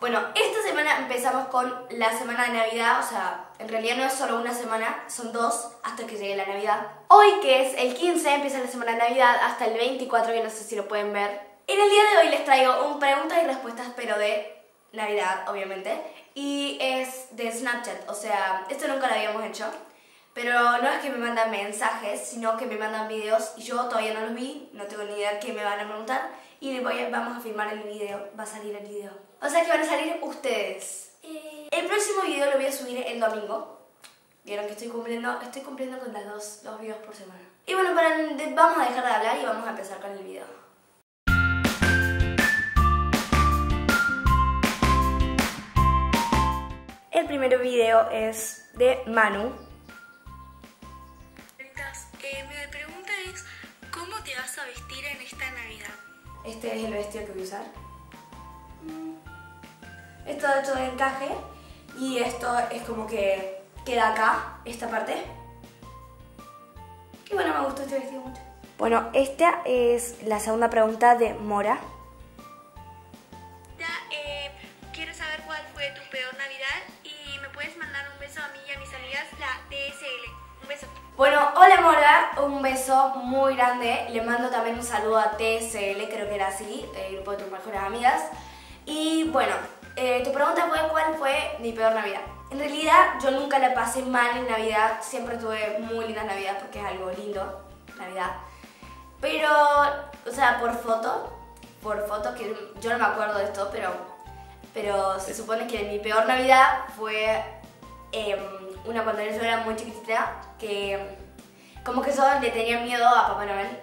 Bueno, esta semana empezamos con la semana de Navidad, o sea, en realidad no es solo una semana, son dos hasta que llegue la Navidad. Hoy, que es el 15, empieza la semana de Navidad hasta el 24, que no sé si lo pueden ver. En el día de hoy les traigo un preguntas y respuestas, pero de Navidad, obviamente. Y es de Snapchat, o sea, esto nunca lo habíamos hecho. Pero no es que me mandan mensajes, sino que me mandan videos y yo todavía no los vi, no tengo ni idea qué me van a preguntar y voy vamos a filmar el video, va a salir el video. O sea que van a salir ustedes. Eh, el próximo video lo voy a subir el domingo. Vieron que estoy cumpliendo, estoy cumpliendo con las dos, dos videos por semana. Y bueno, para, vamos a dejar de hablar y vamos a empezar con el video. El primer video es de Manu. Eh, mi pregunta es, ¿cómo te vas a vestir en esta Navidad? Este es el vestido que voy a usar. Es todo hecho de encaje y esto es como que queda acá, esta parte. Y bueno, me gustó este vestido mucho. Bueno, esta es la segunda pregunta de Mora. Ya, eh, quiero saber cuál fue tu peor Navidad y me puedes mandar un beso a mí y a mis amigas, la DSL. Un beso. Bueno, hola Mora, un beso muy grande. Le mando también un saludo a TSL, creo que era así, el grupo de tus mejores amigas. Y bueno, eh, tu pregunta fue cuál fue mi peor Navidad. En realidad yo nunca la pasé mal en Navidad, siempre tuve muy lindas Navidades porque es algo lindo, Navidad. Pero, o sea, por foto, por foto, que yo no me acuerdo de esto, pero, pero se supone que mi peor Navidad fue em, una cuando yo era muy chiquitita, que como que solo le tenía miedo a Papá Noel.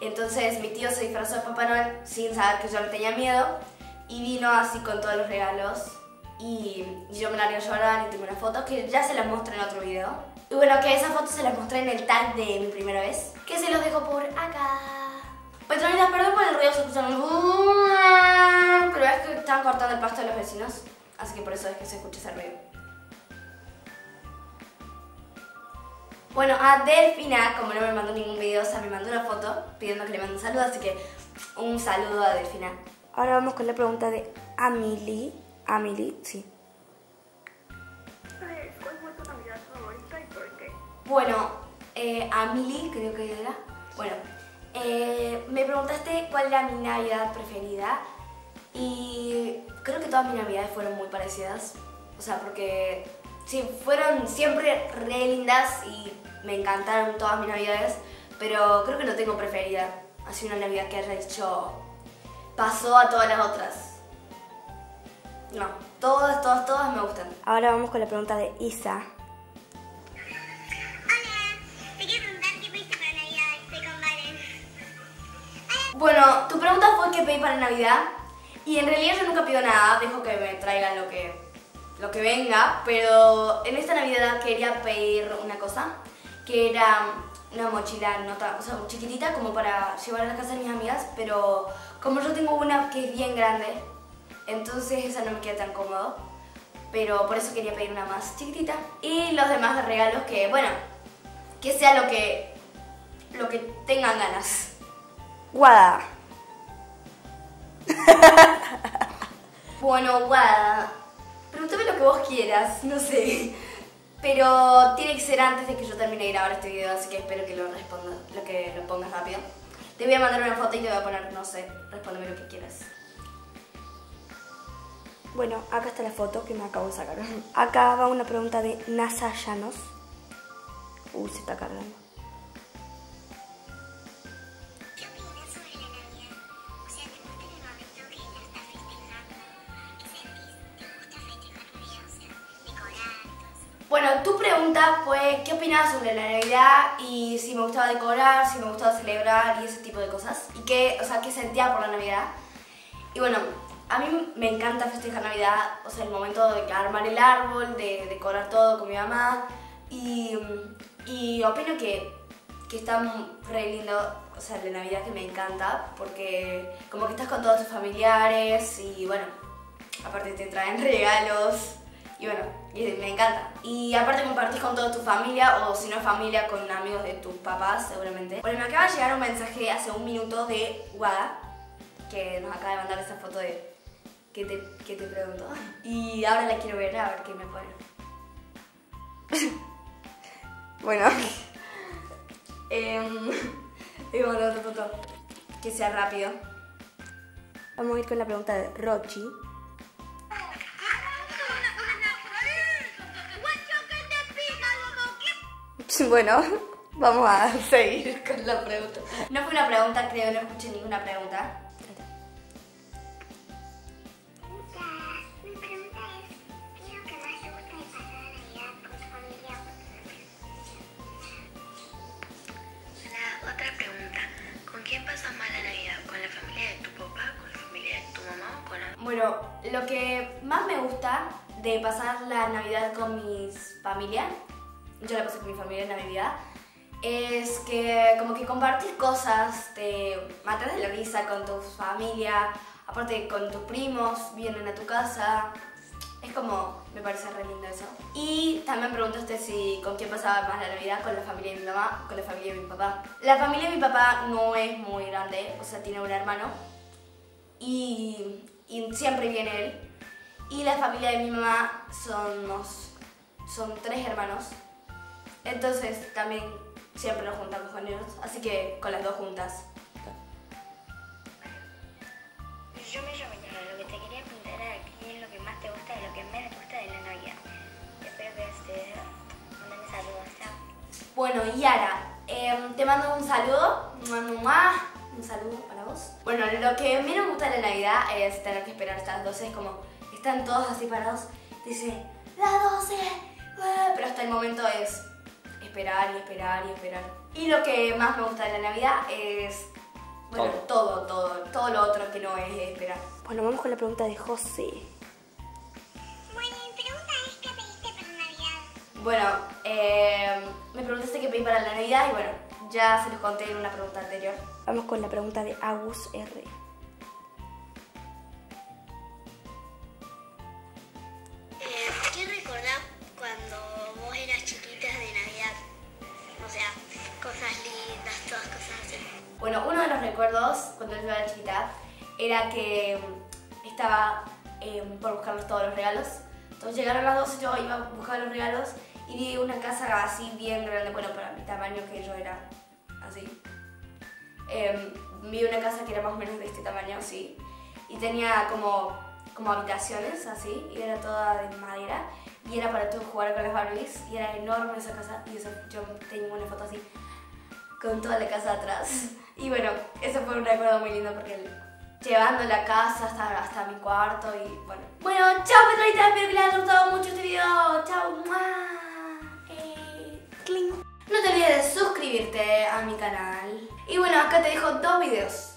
Entonces mi tío se disfrazó de Papá Noel sin saber que yo le tenía miedo y vino así con todos los regalos y yo me la a llorar y tengo una foto que ya se las mostré en otro video. Y bueno, que esa foto se las mostré en el tag de mi primera vez, que se los dejo por acá. Petronitas, perdón por el ruido, se escuchan pero es que están cortando el pasto de los vecinos, así que por eso es que se escucha ese ruido. Bueno, a Delfina, como no me mandó ningún video, o sea, me mandó una foto pidiendo que le mande un saludo, así que un saludo a Delfina. Ahora vamos con la pregunta de Amelie. Amelie, sí. ¿Cuál fue tu Navidad favorita y por qué? Bueno, eh, Amelie, creo que era. Bueno, eh, me preguntaste cuál era mi Navidad preferida y creo que todas mis Navidades fueron muy parecidas. O sea, porque sí, fueron siempre re lindas y me encantaron todas mis Navidades, pero creo que no tengo preferida. Así una Navidad que haya dicho pasó a todas las otras. No, todas, todas, todas me gustan. Ahora vamos con la pregunta de Isa. Hola, te quiero preguntar qué pediste para Navidad. Estoy con Valen. Bueno, tu pregunta fue qué pedí para Navidad y en realidad yo nunca pido nada, dejo que me traigan lo que, lo que venga, pero en esta Navidad quería pedir una cosa, que era una mochila nota, o sea, chiquitita como para llevar a la casa de mis amigas, pero como yo tengo una que es bien grande, entonces esa no me queda tan cómodo, pero por eso quería pedir una más chiquitita. Y los demás de regalos que, bueno, que sea lo que, lo que tengan ganas. Guada. bueno, Guada, pregúntame lo que vos quieras, no sé. Pero tiene que ser antes de que yo termine de grabar este video, así que espero que lo responda, lo que lo pongas rápido. Te voy a mandar una foto y te voy a poner, no sé, respóndeme lo que quieras. Bueno, acá está la foto que me acabo de sacar. Acá va una pregunta de NASA Llanos. Uy, se está cargando. Fue qué opinabas sobre la Navidad y si me gustaba decorar, si me gustaba celebrar y ese tipo de cosas. Y qué, o sea, qué sentía por la Navidad. Y bueno, a mí me encanta festejar Navidad, o sea, el momento de armar el árbol, de decorar todo con mi mamá. Y, y opino que, que está re lindo, o sea, la Navidad que me encanta, porque como que estás con todos tus familiares y bueno, aparte te traen regalos y bueno, y me encanta. Y aparte compartís con toda tu familia o si no familia con amigos de tus papás seguramente. Bueno, me acaba de llegar un mensaje hace un minuto de Wada, que nos acaba de mandar esa foto de que te, que te preguntó. Y ahora la quiero ver, a ver qué me pone. bueno. Em, y bueno, otra foto. Que sea rápido. Vamos a ir con la pregunta de Rochi. Bueno, vamos a seguir con la pregunta. No fue una pregunta, creo, no escuché ninguna pregunta. Hola, mi pregunta es, ¿qué es lo que más te gusta de pasar la Navidad con tu familia? La otra pregunta, ¿con quién pasas más la Navidad? ¿Con la familia de tu papá, con la familia de tu mamá o con la... Bueno, lo que más me gusta de pasar la Navidad con mis familia, yo la pasé con mi familia en Navidad, es que como que compartís cosas, te matas de la risa con tu familia, aparte con tus primos, vienen a tu casa. Es como, me parece re lindo eso. Y también preguntaste si con quién pasaba más la Navidad, con la familia de mi mamá con la familia de mi papá. La familia de mi papá no es muy grande, o sea, tiene un hermano y, y siempre viene él. Y la familia de mi mamá son, nos- son tres hermanos. Entonces también siempre nos juntamos con ellos. Así que con las dos juntas. Yo me llamo Yara, lo que te quería preguntar era qué es lo que más te gusta y lo que menos te gusta de la Navidad. Espero que estés mandando saludos. Bueno, Yara, em, te mando un saludo. Mua. Un saludo para vos. Bueno, lo que menos me gusta de la Navidad es tener que esperar hasta las 12. Es como, están todos así parados. Dice, las 12. eh, Pero hasta el momento es esperar y esperar y esperar. Y lo que más me gusta de la Navidad es, bueno, todo, todo, todo lo otro que no es esperar. Bueno, vamos con la pregunta de José. Bueno, mi pregunta es, ¿qué pediste para Navidad? Bueno, eh, me preguntaste qué pedí para la Navidad y bueno, ya se los conté en una pregunta anterior. Vamos con la pregunta de Agus R. recuerdos cuando yo era chiquita era que mm, estaba eh, por buscar todos los regalos. Entonces llegaron las 12, yo iba a buscar los regalos y vi una casa así bien grande, bueno, para mi tamaño que yo era así. Eh, vi una casa que era más o menos de este tamaño, así. Y tenía como, como habitaciones así, y era toda de madera. Y era para tú jugar con las Barbies, y era enorme esa casa. Y eso, yo tengo una foto así, con toda la casa atrás. Y bueno, eso fue un recuerdo muy lindo porque llevando la casa hasta, hasta mi cuarto y bueno. Bueno, chao Petrolitas, espero que les haya gustado mucho este video. Chao. Eh. No te olvides de suscribirte a mi canal. Y bueno, acá te dejo dos videos.